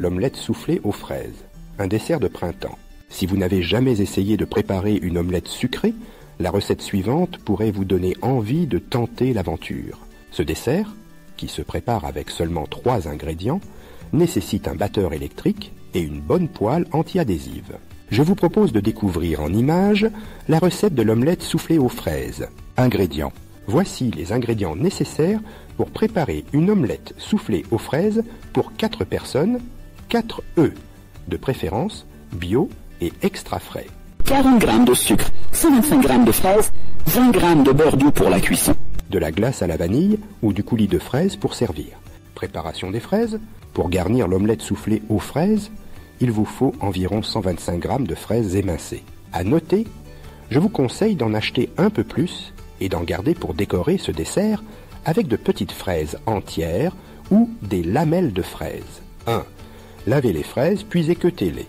l'omelette soufflée aux fraises, un dessert de printemps. Si vous n'avez jamais essayé de préparer une omelette sucrée, la recette suivante pourrait vous donner envie de tenter l'aventure. Ce dessert, qui se prépare avec seulement trois ingrédients, nécessite un batteur électrique et une bonne poêle anti-adhésive. Je vous propose de découvrir en images la recette de l'omelette soufflée aux fraises. Ingrédients. Voici les ingrédients nécessaires pour préparer une omelette soufflée aux fraises pour 4 personnes, 4 œufs, de préférence bio et extra frais. 40 g de sucre, 125 g de fraises, 20 g de beurre doux pour la cuisson. De la glace à la vanille ou du coulis de fraises pour servir. Préparation des fraises. Pour garnir l'omelette soufflée aux fraises, il vous faut environ 125 g de fraises émincées. À noter, je vous conseille d'en acheter un peu plus et d'en garder pour décorer ce dessert avec de petites fraises entières ou des lamelles de fraises. 1. Lavez les fraises puis équeutez-les.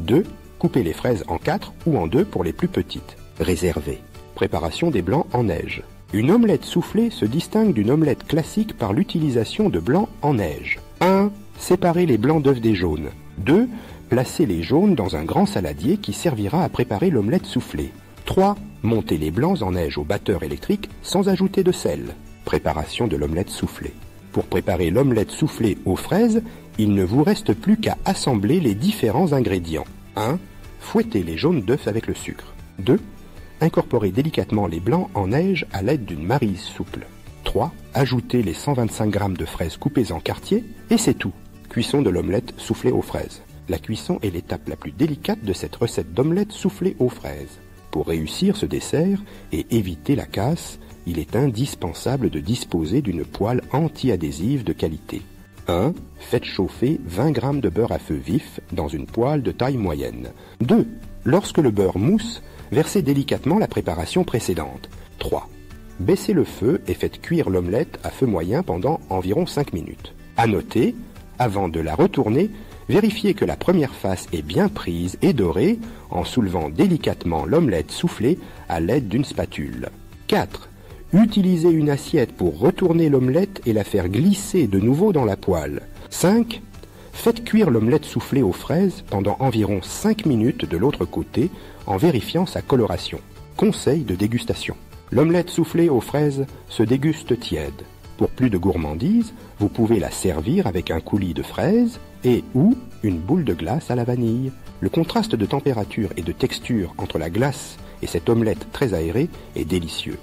2. Coupez les fraises en 4 ou en 2 pour les plus petites. Réservez. Préparation des blancs en neige. Une omelette soufflée se distingue d'une omelette classique par l'utilisation de blancs en neige. 1. Séparez les blancs d'œufs des jaunes. 2. Placez les jaunes dans un grand saladier qui servira à préparer l'omelette soufflée. 3. Montez les blancs en neige au batteur électrique sans ajouter de sel. Préparation de l'omelette soufflée. Pour préparer l'omelette soufflée aux fraises, il ne vous reste plus qu'à assembler les différents ingrédients. 1. Fouettez les jaunes d'œufs avec le sucre. 2. Incorporez délicatement les blancs en neige à l'aide d'une marise souple. 3. Ajoutez les 125 g de fraises coupées en quartiers et c'est tout. Cuisson de l'omelette soufflée aux fraises. La cuisson est l'étape la plus délicate de cette recette d'omelette soufflée aux fraises. Pour réussir ce dessert et éviter la casse, il est indispensable de disposer d'une poêle anti-adhésive de qualité. 1. Faites chauffer 20 g de beurre à feu vif dans une poêle de taille moyenne. 2. Lorsque le beurre mousse, versez délicatement la préparation précédente. 3. Baissez le feu et faites cuire l'omelette à feu moyen pendant environ 5 minutes. À noter, avant de la retourner, vérifiez que la première face est bien prise et dorée en soulevant délicatement l'omelette soufflée à l'aide d'une spatule. 4. Utilisez une assiette pour retourner l'omelette et la faire glisser de nouveau dans la poêle. 5. Faites cuire l'omelette soufflée aux fraises pendant environ 5 minutes de l'autre côté en vérifiant sa coloration. Conseil de dégustation. L'omelette soufflée aux fraises se déguste tiède. Pour plus de gourmandise, vous pouvez la servir avec un coulis de fraises et ou une boule de glace à la vanille. Le contraste de température et de texture entre la glace et cette omelette très aérée est délicieux.